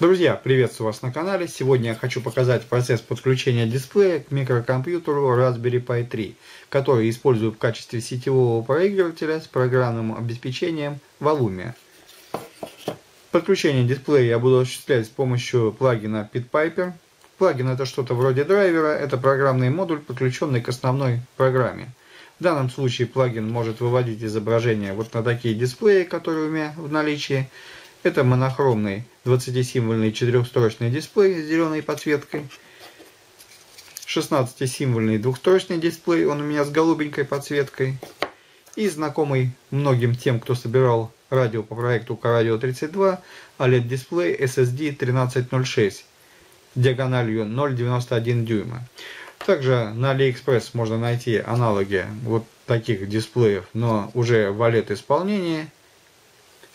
Друзья, приветствую вас на канале. Сегодня я хочу показать процесс подключения дисплея к микрокомпьютеру Raspberry Pi 3, который использую в качестве сетевого проигрывателя с программным обеспечением Volumia. Подключение дисплея я буду осуществлять с помощью плагина PitPiper. Плагин это что-то вроде драйвера, это программный модуль, подключенный к основной программе. В данном случае плагин может выводить изображение вот на такие дисплеи, которые у меня в наличии. Это монохромный 20-символьный четырехстрочный дисплей с зеленой подсветкой. 16-символьный двухстрочный дисплей, он у меня с голубенькой подсветкой. И знакомый многим тем, кто собирал радио по проекту К-радио 32, OLED-дисплей SSD 1306 диагональю 0,91 дюйма. Также на AliExpress можно найти аналоги вот таких дисплеев, но уже в OLED исполнении –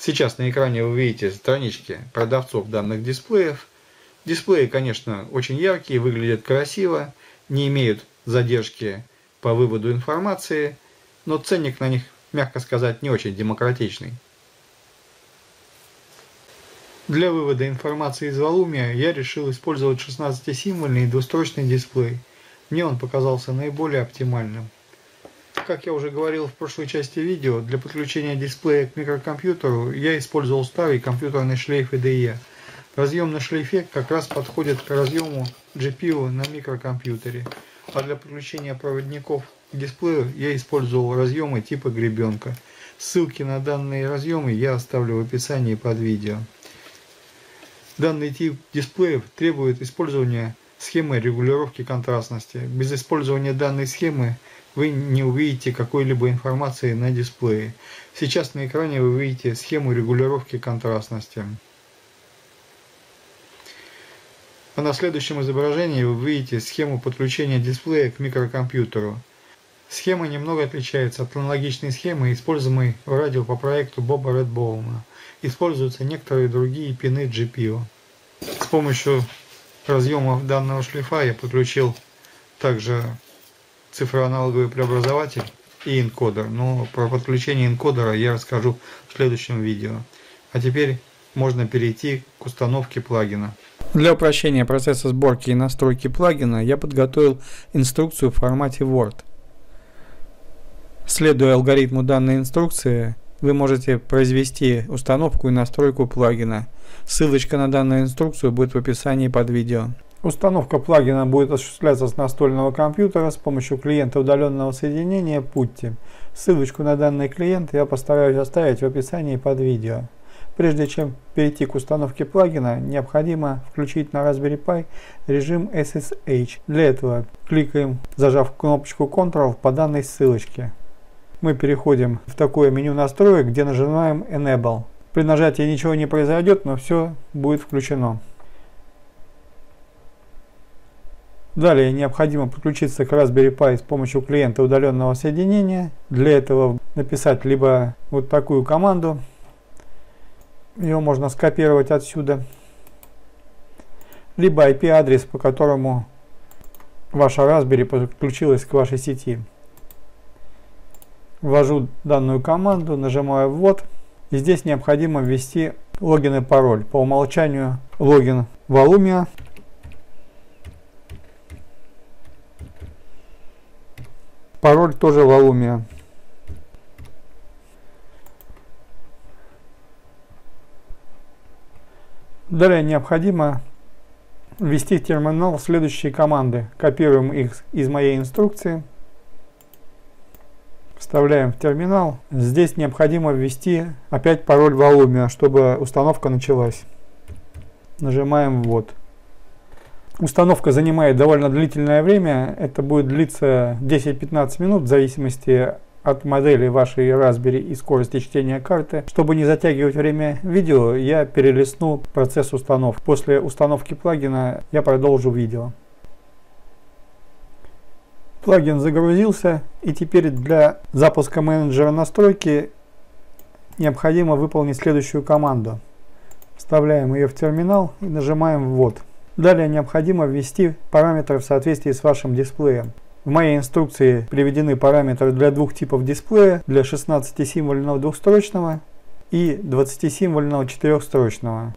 Сейчас на экране вы видите странички продавцов данных дисплеев. Дисплеи, конечно, очень яркие, выглядят красиво, не имеют задержки по выводу информации, но ценник на них, мягко сказать, не очень демократичный. Для вывода информации из Volumia я решил использовать 16-символьный двустрочный дисплей. Мне он показался наиболее оптимальным. Как я уже говорил в прошлой части видео, для подключения дисплея к микрокомпьютеру я использовал старый компьютерный шлейф IDE. Разъем на шлейфе как раз подходит к разъему GPU на микрокомпьютере. А для подключения проводников к дисплею я использовал разъемы типа гребенка. Ссылки на данные разъемы я оставлю в описании под видео. Данный тип дисплеев требует использования схемы регулировки контрастности. Без использования данной схемы вы не увидите какой-либо информации на дисплее. Сейчас на экране вы видите схему регулировки контрастности. А на следующем изображении вы видите схему подключения дисплея к микрокомпьютеру. Схема немного отличается от аналогичной схемы, используемой в радио по проекту Боба Редбоума. Используются некоторые другие пины GPU. С помощью разъемов данного шлифа я подключил также цифроаналоговый преобразователь и энкодер. Но про подключение энкодера я расскажу в следующем видео. А теперь можно перейти к установке плагина. Для упрощения процесса сборки и настройки плагина я подготовил инструкцию в формате Word. Следуя алгоритму данной инструкции, вы можете произвести установку и настройку плагина. Ссылочка на данную инструкцию будет в описании под видео. Установка плагина будет осуществляться с настольного компьютера с помощью клиента удаленного соединения Putty. Ссылочку на данный клиент я постараюсь оставить в описании под видео. Прежде чем перейти к установке плагина, необходимо включить на Raspberry Pi режим SSH. Для этого кликаем, зажав кнопочку Ctrl по данной ссылочке. Мы переходим в такое меню настроек, где нажимаем Enable. При нажатии ничего не произойдет, но все будет включено. Далее необходимо подключиться к Raspberry Pi с помощью клиента удаленного соединения. Для этого написать либо вот такую команду, ее можно скопировать отсюда, либо IP-адрес, по которому ваша Raspberry подключилась к вашей сети. Ввожу данную команду, нажимаю «Ввод». И здесь необходимо ввести логин и пароль. По умолчанию логин Volumia Пароль тоже Валумия. Далее необходимо ввести в терминал следующие команды. Копируем их из моей инструкции. Вставляем в терминал. Здесь необходимо ввести опять пароль Volumia, чтобы установка началась. Нажимаем «Ввод». Установка занимает довольно длительное время. Это будет длиться 10-15 минут в зависимости от модели вашей Raspberry и скорости чтения карты. Чтобы не затягивать время видео, я перелистну процесс установки. После установки плагина я продолжу видео. Плагин загрузился и теперь для запуска менеджера настройки необходимо выполнить следующую команду. Вставляем ее в терминал и нажимаем «Ввод». Далее необходимо ввести параметры в соответствии с вашим дисплеем. В моей инструкции приведены параметры для двух типов дисплея, для 16-символьного двухстрочного и 20-символьного четырехстрочного.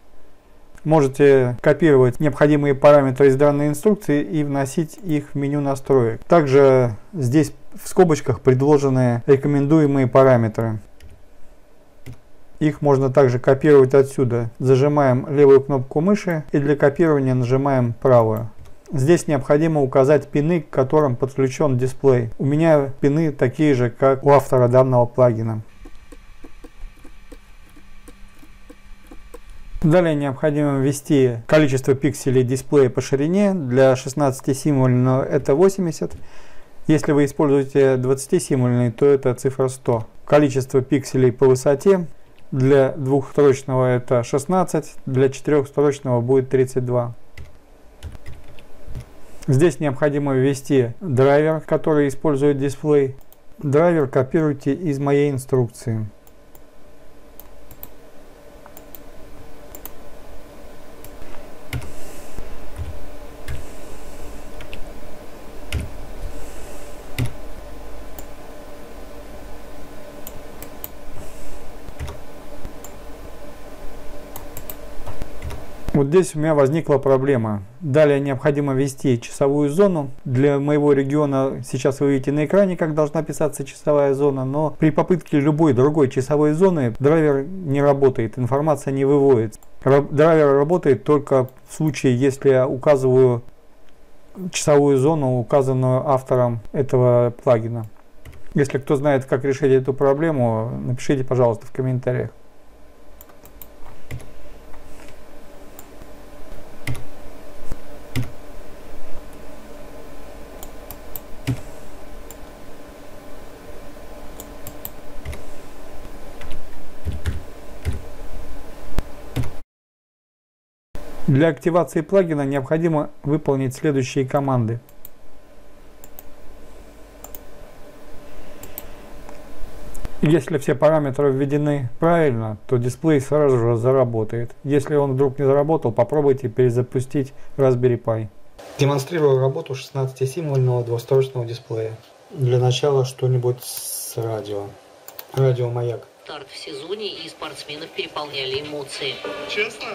Можете копировать необходимые параметры из данной инструкции и вносить их в меню настроек. Также здесь в скобочках предложены рекомендуемые параметры. Их можно также копировать отсюда. Зажимаем левую кнопку мыши и для копирования нажимаем правую. Здесь необходимо указать пины, к которым подключен дисплей. У меня пины такие же, как у автора данного плагина. Далее необходимо ввести количество пикселей дисплея по ширине. Для 16-символьного это 80. Если вы используете 20-символьный, то это цифра 100. Количество пикселей по высоте. Для двухстрочного это 16, для четырехстрочного будет 32. Здесь необходимо ввести драйвер, который использует дисплей. Драйвер копируйте из моей инструкции. Вот здесь у меня возникла проблема. Далее необходимо ввести часовую зону. Для моего региона сейчас вы видите на экране, как должна писаться часовая зона, но при попытке любой другой часовой зоны драйвер не работает, информация не выводится. Драйвер работает только в случае, если я указываю часовую зону, указанную автором этого плагина. Если кто знает, как решить эту проблему, напишите, пожалуйста, в комментариях. Для активации плагина необходимо выполнить следующие команды. Если все параметры введены правильно, то дисплей сразу же заработает. Если он вдруг не заработал, попробуйте перезапустить Raspberry Pi. Демонстрирую работу 16-символьного двусторочного дисплея. Для начала что-нибудь с радио. Радио Маяк старт в сезоне, и спортсменов переполняли эмоции. Честно,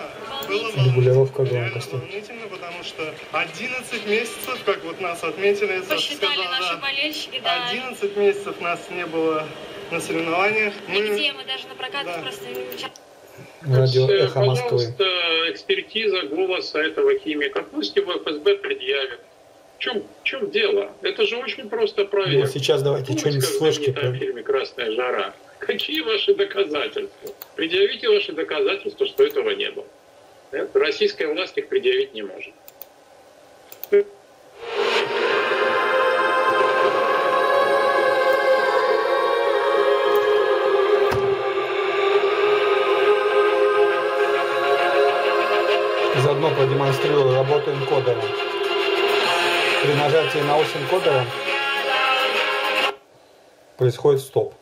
было Регулировка громкости. волнительно, потому что 11 месяцев, как вот нас отметили, Посчитали сказал, наши да, болельщики, да. 11 месяцев нас не было на соревнованиях. Нигде мы даже на прокатах Да. просто не. Радио Э, Эхо Москвы. Пожалуйста, экспертиза голоса этого химика. Пусть его ФСБ предъявит. В чем, в чем дело? Это же очень просто Ну, проверить. сейчас давайте что-нибудь с как флешки. знаменитая в фильме «Красная жара». Какие ваши доказательства? Предъявите ваши доказательства, что этого не было. Нет? Российская власть их предъявить не может. Заодно продемонстрирую работу энкодера. При нажатии на ось энкодера происходит стоп.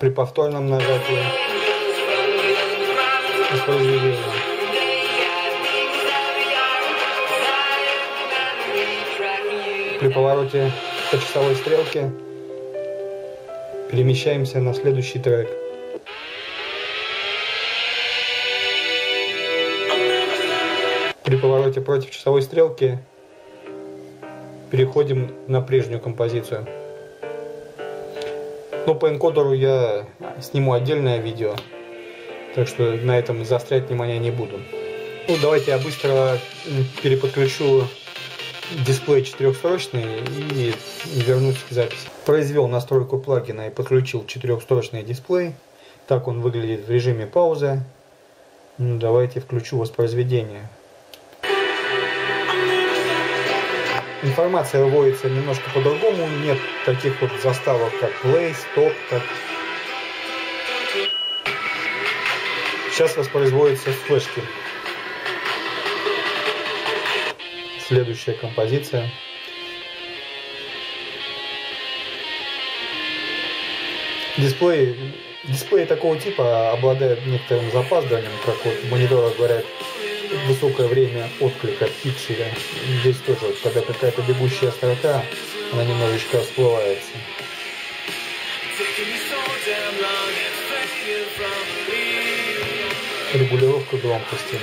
При повторном нажатии воспроизведения. При повороте по часовой стрелке перемещаемся на следующий трек. При повороте против часовой стрелки переходим на прежнюю композицию. Но по энкодеру я сниму отдельное видео, так что на этом заострять внимание не буду. Ну, давайте я быстро переподключу дисплей четырехстрочный и вернусь к записи. Произвел настройку плагина и подключил четырехстрочный дисплей. Так он выглядит в режиме паузы. Ну, давайте включу воспроизведение. Информация выводится немножко по-другому, нет таких вот заставок, как play, stop, как... Сейчас воспроизводится флешки. Следующая композиция. Дисплей, дисплеи такого типа обладают некоторым запаздыванием, как вот в мониторах говорят, высокое время отклика пикселя. Здесь тоже, вот, когда какая-то бегущая строка, она немножечко всплывается. Регулировка громкости.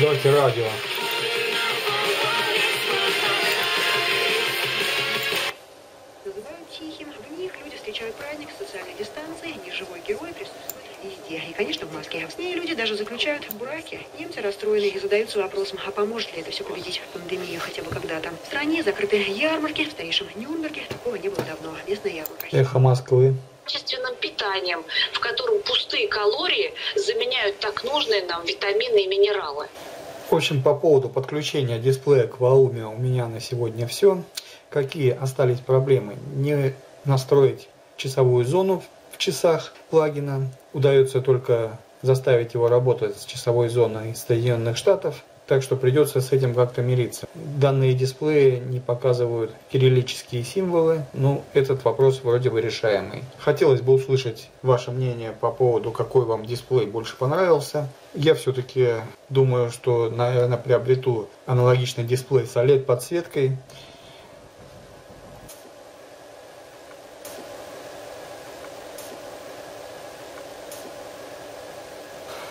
Давайте радио. Конечно, в Москве. С ней люди даже заключают браки. Немцы расстроены и задаются вопросом, а поможет ли это все победить пандемию хотя бы когда-то. В стране закрыты ярмарки, в старейшем Нюрнберге такого не было давно. Местная ярмарка. Эхо Москвы. качественным питанием, в котором пустые калории заменяют так нужные нам витамины и минералы. В общем, по поводу подключения дисплея к Вауме у меня на сегодня все. Какие остались проблемы? Не настроить часовую зону в часах плагина. Удается только заставить его работать с часовой зоной Соединенных Штатов. Так что придется с этим как-то мириться. Данные дисплеи не показывают кириллические символы, но этот вопрос вроде бы решаемый. Хотелось бы услышать ваше мнение по поводу, какой вам дисплей больше понравился. Я все-таки думаю, что, наверное, приобрету аналогичный дисплей с OLED-подсветкой.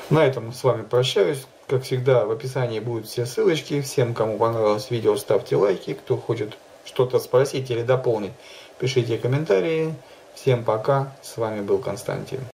На этом с вами прощаюсь. Как всегда, в описании будут все ссылочки. Всем, кому понравилось видео, ставьте лайки. Кто хочет что-то спросить или дополнить, пишите комментарии. Всем пока. С вами был Константин.